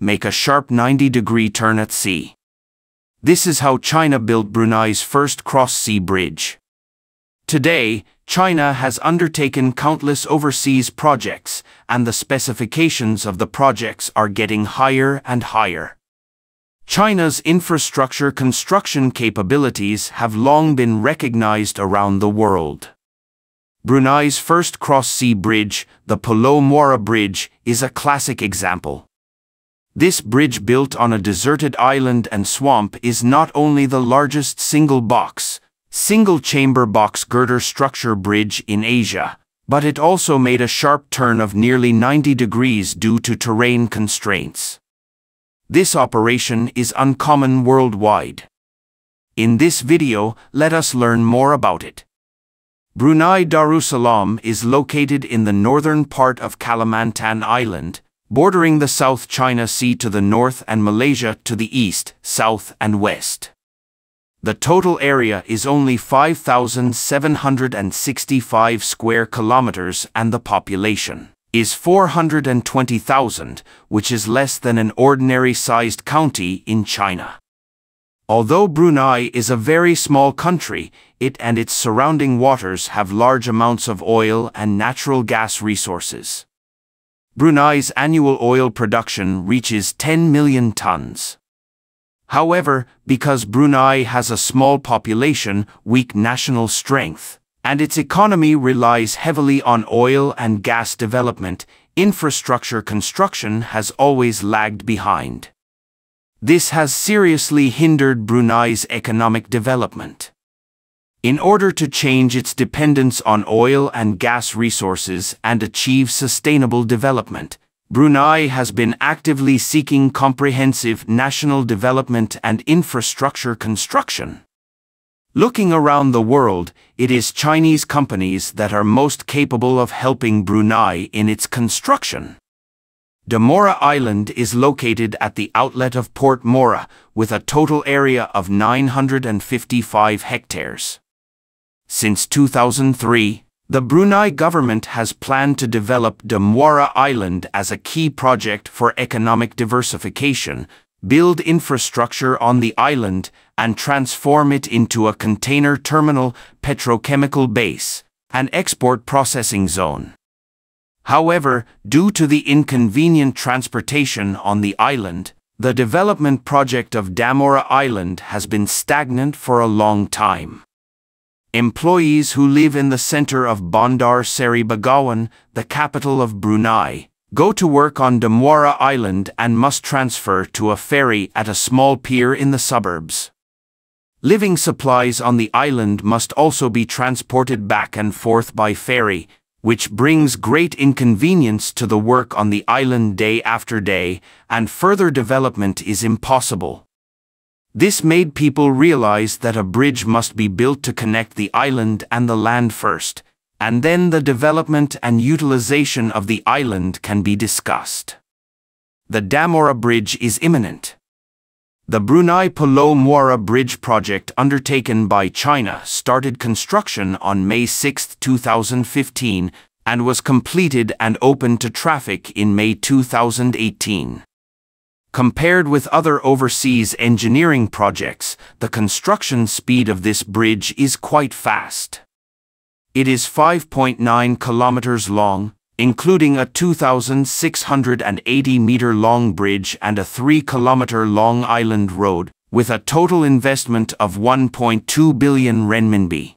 make a sharp 90-degree turn at sea. This is how China built Brunei's first cross-sea bridge. Today, China has undertaken countless overseas projects, and the specifications of the projects are getting higher and higher. China's infrastructure construction capabilities have long been recognized around the world. Brunei's first cross-sea bridge, the Pulau Muara Bridge, is a classic example. This bridge built on a deserted island and swamp is not only the largest single box, single-chamber box girder structure bridge in Asia, but it also made a sharp turn of nearly 90 degrees due to terrain constraints. This operation is uncommon worldwide. In this video, let us learn more about it. Brunei Darussalam is located in the northern part of Kalimantan Island, bordering the South China Sea to the north and Malaysia to the east, south and west. The total area is only 5,765 square kilometers and the population is 420,000, which is less than an ordinary-sized county in China. Although Brunei is a very small country, it and its surrounding waters have large amounts of oil and natural gas resources. Brunei's annual oil production reaches 10 million tons. However, because Brunei has a small population, weak national strength, and its economy relies heavily on oil and gas development, infrastructure construction has always lagged behind. This has seriously hindered Brunei's economic development. In order to change its dependence on oil and gas resources and achieve sustainable development, Brunei has been actively seeking comprehensive national development and infrastructure construction. Looking around the world, it is Chinese companies that are most capable of helping Brunei in its construction. Damora Island is located at the outlet of Port Mora, with a total area of 955 hectares. Since 2003, the Brunei government has planned to develop Damora Island as a key project for economic diversification, build infrastructure on the island, and transform it into a container terminal, petrochemical base, and export processing zone. However, due to the inconvenient transportation on the island, the development project of Damora Island has been stagnant for a long time. Employees who live in the center of Bandar Seri Begawan, the capital of Brunei, go to work on Damora Island and must transfer to a ferry at a small pier in the suburbs. Living supplies on the island must also be transported back and forth by ferry, which brings great inconvenience to the work on the island day after day, and further development is impossible. This made people realize that a bridge must be built to connect the island and the land first, and then the development and utilization of the island can be discussed. The Damora Bridge is imminent. The Brunei Pulau Muara Bridge project undertaken by China started construction on May 6, 2015, and was completed and opened to traffic in May 2018. Compared with other overseas engineering projects, the construction speed of this bridge is quite fast. It is 5.9 kilometers long, including a 2,680 meter long bridge and a 3 kilometer long island road, with a total investment of 1.2 billion renminbi.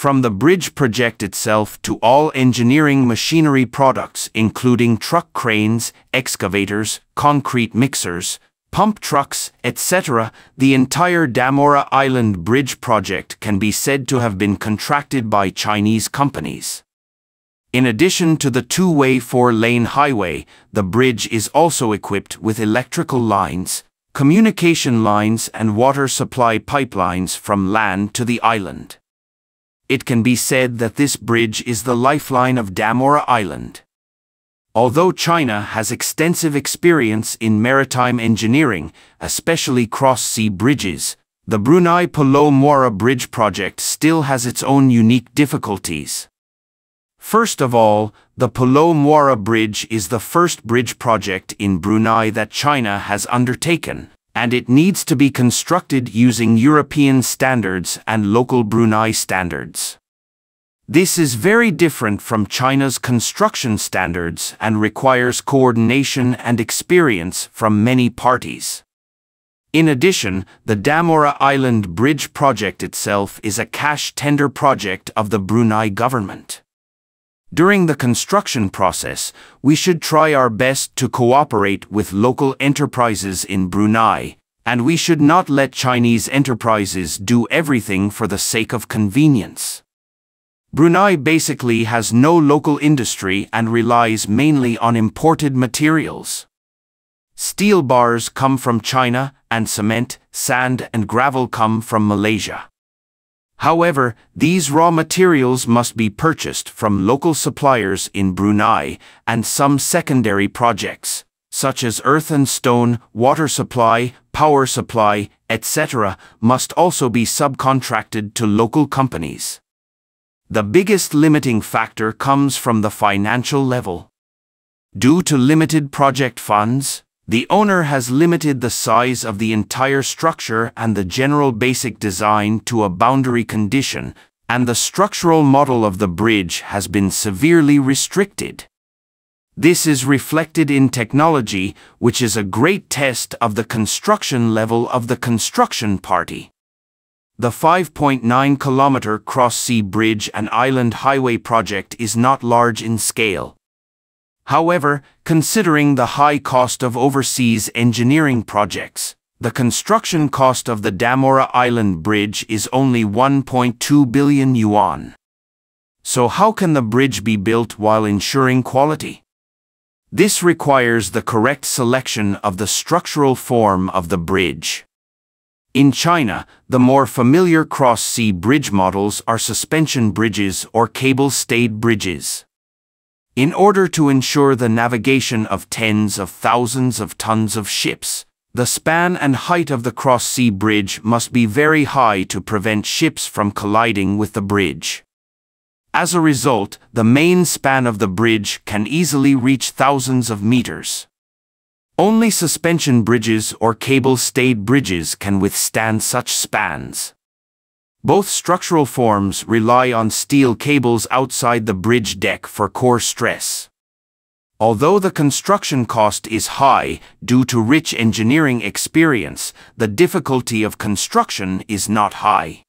From the bridge project itself to all engineering machinery products including truck cranes, excavators, concrete mixers, pump trucks, etc., the entire Damora Island Bridge project can be said to have been contracted by Chinese companies. In addition to the two-way four-lane highway, the bridge is also equipped with electrical lines, communication lines and water supply pipelines from land to the island it can be said that this bridge is the lifeline of Damora Island. Although China has extensive experience in maritime engineering, especially cross-sea bridges, the Brunei Pulau Muara Bridge project still has its own unique difficulties. First of all, the Pulau Muara Bridge is the first bridge project in Brunei that China has undertaken, and it needs to be constructed using European standards and local Brunei standards. This is very different from China's construction standards and requires coordination and experience from many parties. In addition, the Damora Island Bridge project itself is a cash tender project of the Brunei government. During the construction process, we should try our best to cooperate with local enterprises in Brunei, and we should not let Chinese enterprises do everything for the sake of convenience. Brunei basically has no local industry and relies mainly on imported materials. Steel bars come from China, and cement, sand and gravel come from Malaysia. However, these raw materials must be purchased from local suppliers in Brunei and some secondary projects, such as earth and stone, water supply, power supply, etc., must also be subcontracted to local companies. The biggest limiting factor comes from the financial level. Due to limited project funds, the owner has limited the size of the entire structure and the general basic design to a boundary condition, and the structural model of the bridge has been severely restricted. This is reflected in technology, which is a great test of the construction level of the construction party. The 5.9 kilometer cross-sea bridge and island highway project is not large in scale. However, considering the high cost of overseas engineering projects, the construction cost of the Damora Island Bridge is only 1.2 billion yuan. So how can the bridge be built while ensuring quality? This requires the correct selection of the structural form of the bridge. In China, the more familiar cross-sea bridge models are suspension bridges or cable-stayed bridges. In order to ensure the navigation of tens of thousands of tons of ships, the span and height of the cross-sea bridge must be very high to prevent ships from colliding with the bridge. As a result, the main span of the bridge can easily reach thousands of meters. Only suspension bridges or cable-stayed bridges can withstand such spans. Both structural forms rely on steel cables outside the bridge deck for core stress. Although the construction cost is high due to rich engineering experience, the difficulty of construction is not high.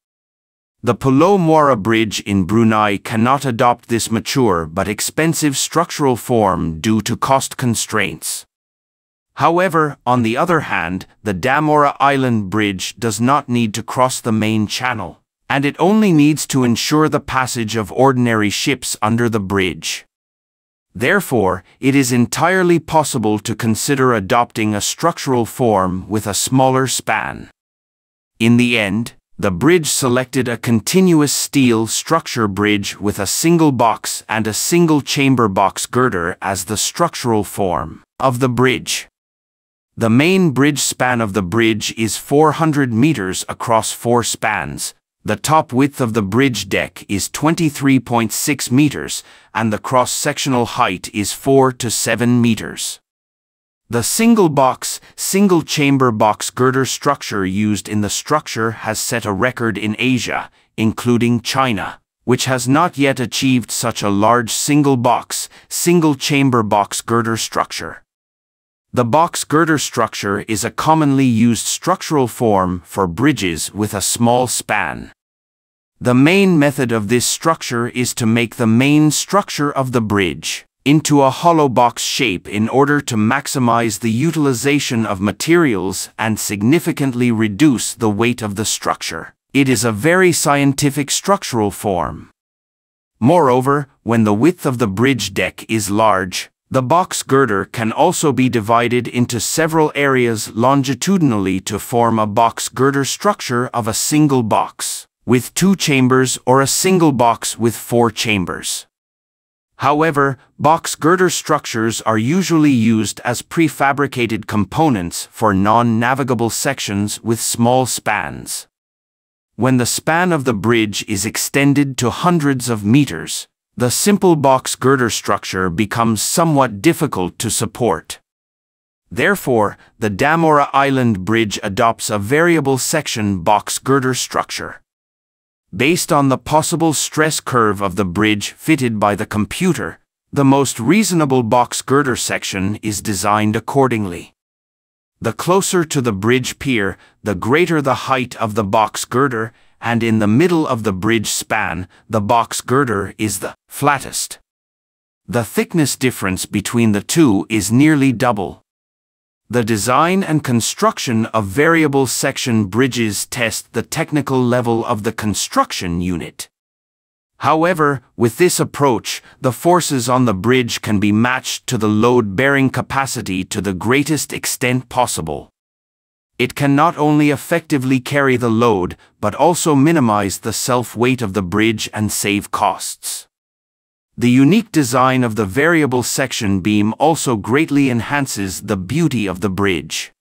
The Pulau Muara Bridge in Brunei cannot adopt this mature but expensive structural form due to cost constraints. However, on the other hand, the Damora Island Bridge does not need to cross the main channel and it only needs to ensure the passage of ordinary ships under the bridge. Therefore, it is entirely possible to consider adopting a structural form with a smaller span. In the end, the bridge selected a continuous steel structure bridge with a single box and a single chamber box girder as the structural form of the bridge. The main bridge span of the bridge is 400 meters across four spans, the top width of the bridge deck is 23.6 meters and the cross-sectional height is 4 to 7 meters. The single box, single chamber box girder structure used in the structure has set a record in Asia, including China, which has not yet achieved such a large single box, single chamber box girder structure. The box girder structure is a commonly used structural form for bridges with a small span. The main method of this structure is to make the main structure of the bridge into a hollow box shape in order to maximize the utilization of materials and significantly reduce the weight of the structure. It is a very scientific structural form. Moreover, when the width of the bridge deck is large, the box girder can also be divided into several areas longitudinally to form a box girder structure of a single box, with two chambers or a single box with four chambers. However, box girder structures are usually used as prefabricated components for non-navigable sections with small spans. When the span of the bridge is extended to hundreds of meters, the simple box girder structure becomes somewhat difficult to support. Therefore, the Damora Island Bridge adopts a variable section box girder structure. Based on the possible stress curve of the bridge fitted by the computer, the most reasonable box girder section is designed accordingly. The closer to the bridge pier, the greater the height of the box girder, and in the middle of the bridge span, the box girder is the flattest. The thickness difference between the two is nearly double. The design and construction of variable section bridges test the technical level of the construction unit. However, with this approach, the forces on the bridge can be matched to the load-bearing capacity to the greatest extent possible. It can not only effectively carry the load, but also minimize the self-weight of the bridge and save costs. The unique design of the variable section beam also greatly enhances the beauty of the bridge.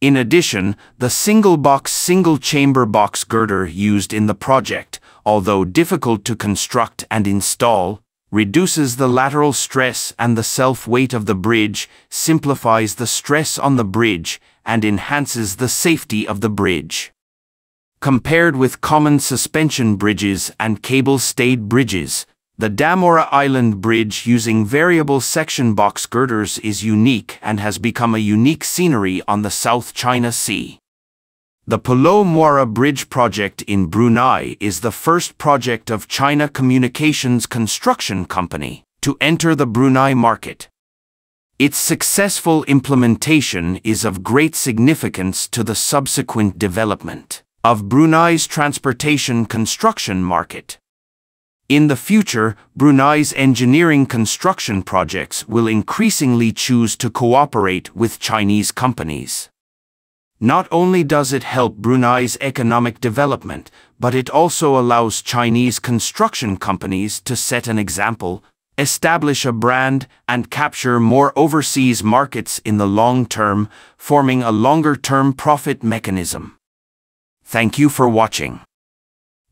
In addition, the single-box single-chamber box girder used in the project although difficult to construct and install, reduces the lateral stress and the self-weight of the bridge, simplifies the stress on the bridge, and enhances the safety of the bridge. Compared with common suspension bridges and cable-stayed bridges, the Damora Island Bridge using variable section box girders is unique and has become a unique scenery on the South China Sea. The Pulau Muara Bridge project in Brunei is the first project of China Communications Construction Company to enter the Brunei market. Its successful implementation is of great significance to the subsequent development of Brunei's transportation construction market. In the future, Brunei's engineering construction projects will increasingly choose to cooperate with Chinese companies. Not only does it help Brunei's economic development, but it also allows Chinese construction companies to set an example, establish a brand, and capture more overseas markets in the long term, forming a longer-term profit mechanism. Thank you for watching.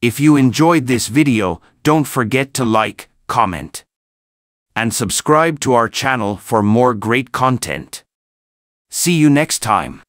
If you enjoyed this video, don't forget to like, comment, and subscribe to our channel for more great content. See you next time.